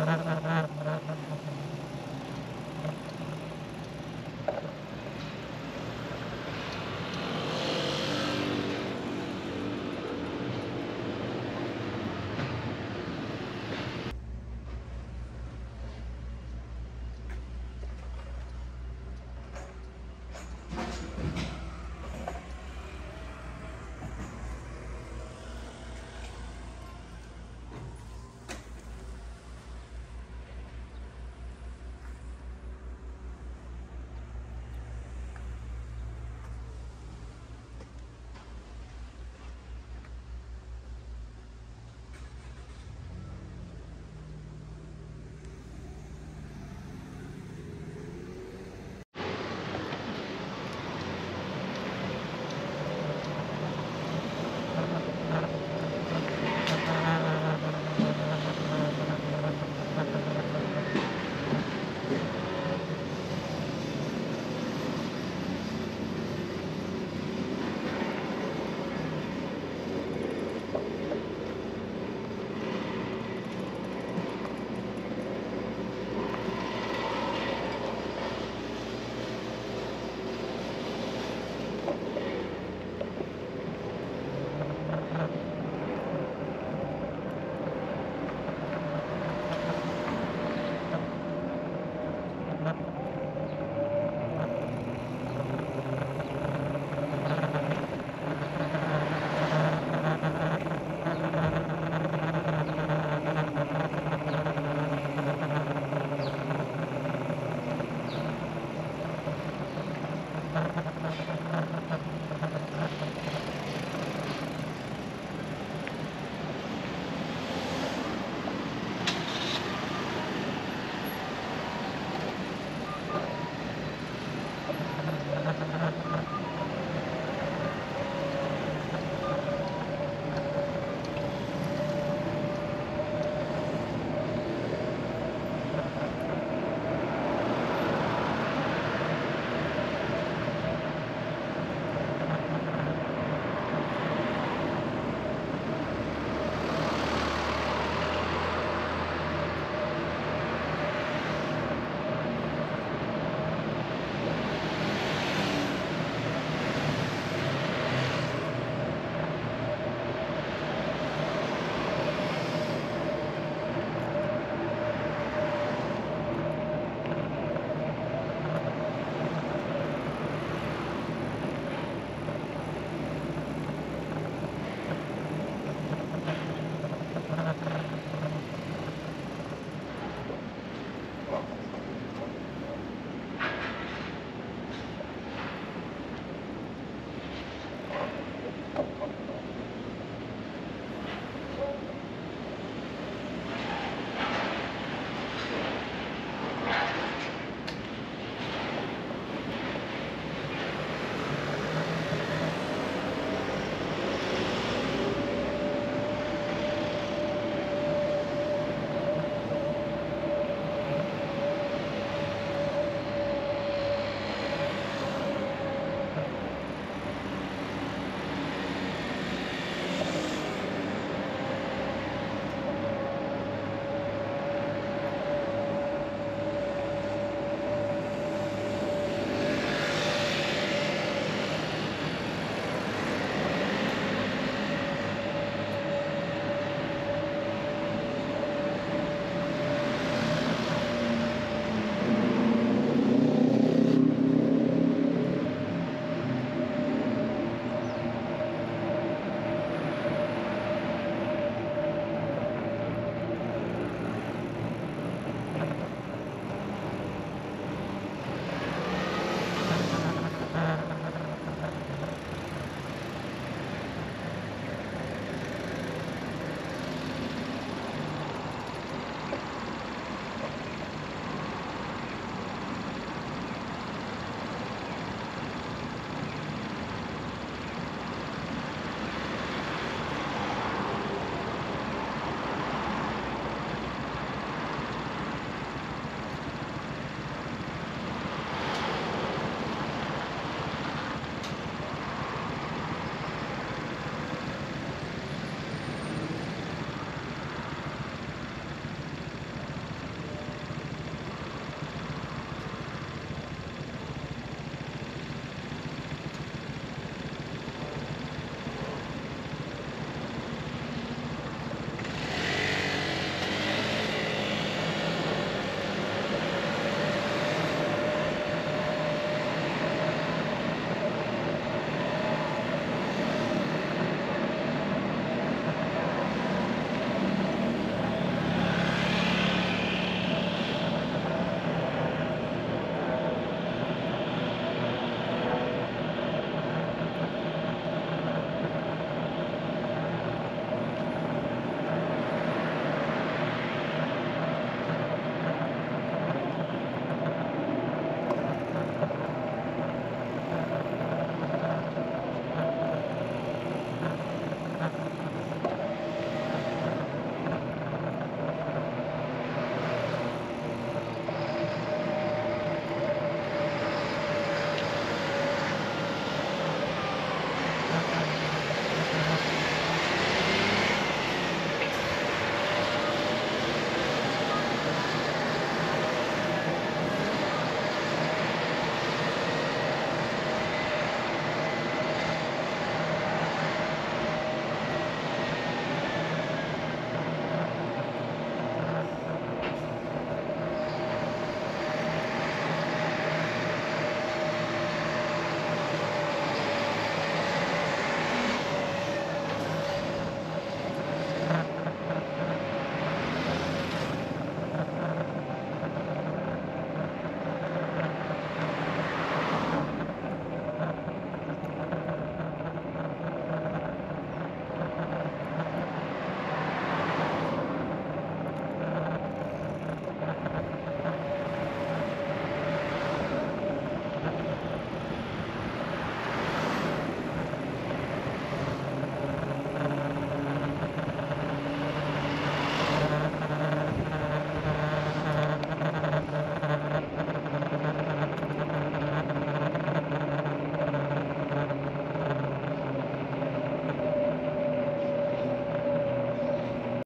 Ah, ah, ah, ah.